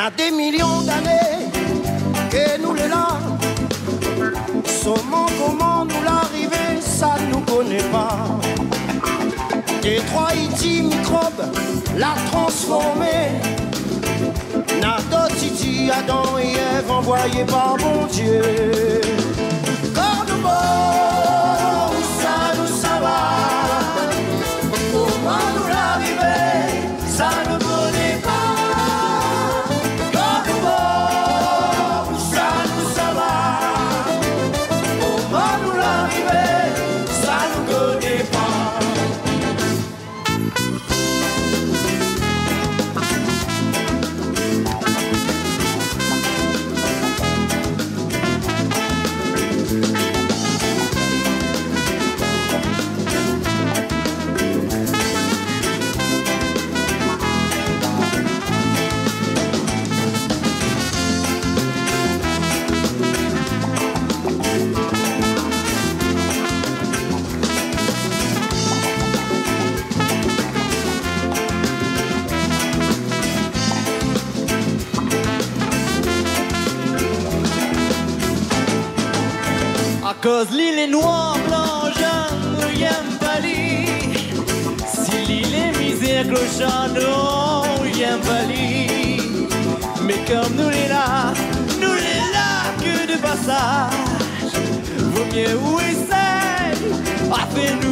n'a des millions d'années que nous les là. Comment, comment nous l'arriver, ça nous connaît pas. Détroit, Haïti, microbe, l'a transformé. Nada, Titi, Adam et Ève envoyés par mon Dieu. À cause l'île est noire, blanc, jaune, rien pâli. Si l'île est misère, clochard, non, rien pâli. Mais comme nous les là, nous les là que de passage. Vaut mieux où essaye, à faire nous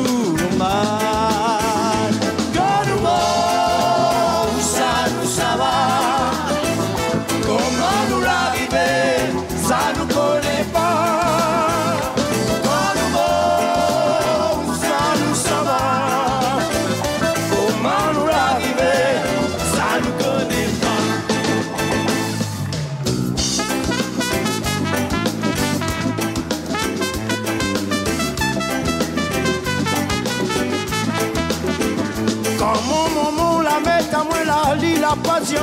à moi la à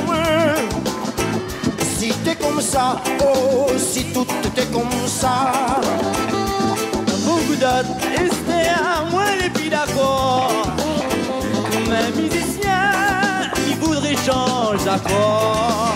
moi Si t'es comme ça, oh si tout était comme ça Beaucoup d'autres restaient à moi les filles d'accord. Un musicien, il voudrait changer d'accord.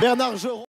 Bernard Geron.